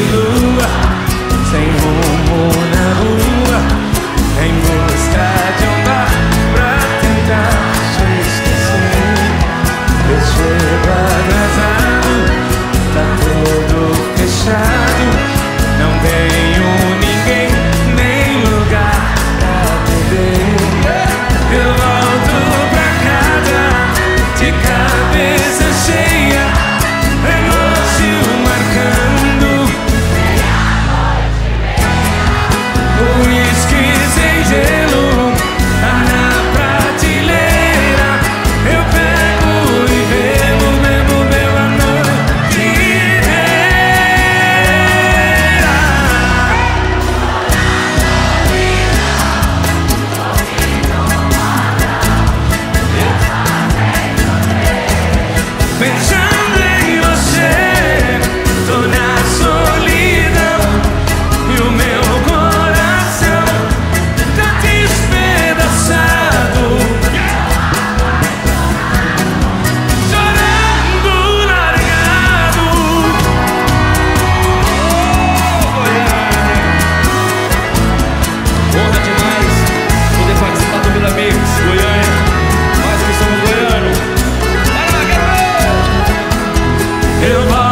you. lose Ele.